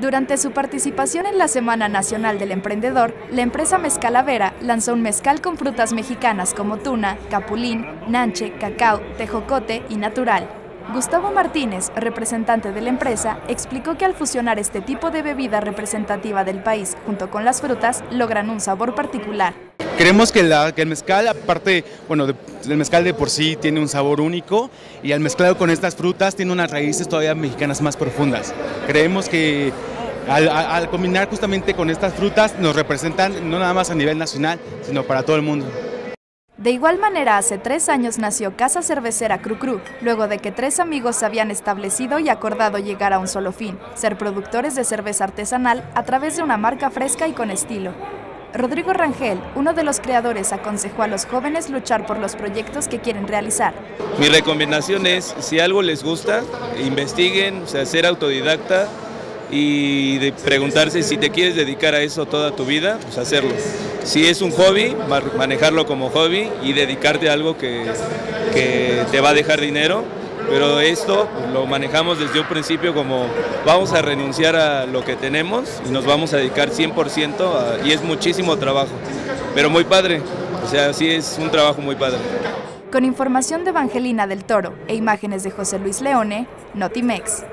Durante su participación en la Semana Nacional del Emprendedor, la empresa Mezcalavera lanzó un mezcal con frutas mexicanas como tuna, capulín, nanche, cacao, tejocote y natural. Gustavo Martínez, representante de la empresa, explicó que al fusionar este tipo de bebida representativa del país junto con las frutas, logran un sabor particular. Creemos que, el mezcal, aparte, bueno, el mezcal de por sí tiene un sabor único y al mezclado con estas frutas tiene unas raíces todavía mexicanas más profundas. Creemos que al, combinar justamente con estas frutas nos representan no nada más a nivel nacional, sino para todo el mundo. De igual manera, hace tres años nació Casa Cervecera Cru Cru, luego de que tres amigos se habían establecido y acordado llegar a un solo fin, ser productores de cerveza artesanal a través de una marca fresca y con estilo. Rodrigo Rangel, uno de los creadores, aconsejó a los jóvenes luchar por los proyectos que quieren realizar. Mi recomendación es, si algo les gusta, investiguen, o sea, ser autodidacta, y de preguntarse si te quieres dedicar a eso toda tu vida, pues hacerlo. Si es un hobby, manejarlo como hobby y dedicarte a algo que, que te va a dejar dinero, pero esto lo manejamos desde un principio como vamos a renunciar a lo que tenemos y nos vamos a dedicar 100% y es muchísimo trabajo, pero muy padre, o sea, sí es un trabajo muy padre. Con información de Evangelina del Toro e imágenes de José Luis Leone, Notimex.